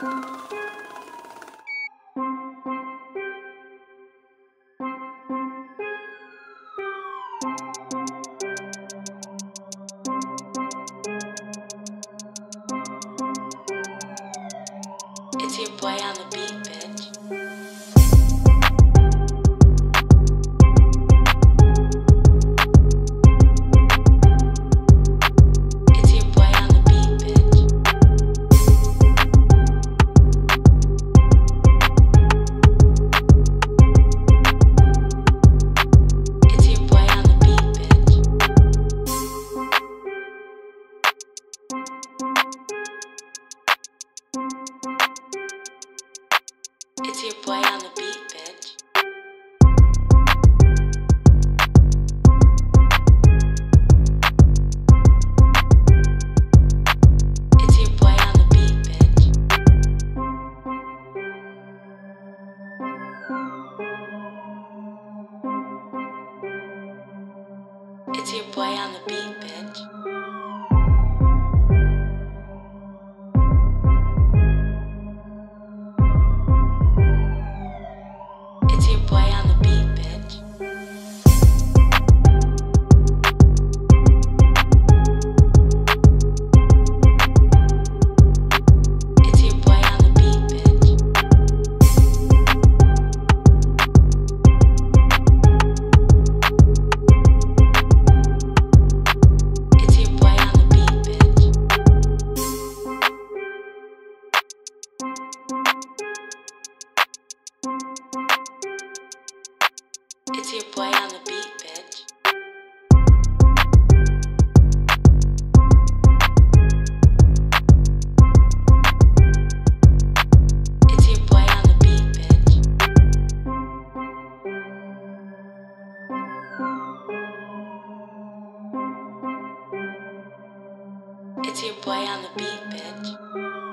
It's your boy on the beat, bitch. It's your boy on the beat, bitch. It's your boy on the beat, bitch. It's your boy on the beat, bitch. It's your boy on the beat, bitch. It's your boy on the beat, bitch. It's your boy on the beat, bitch.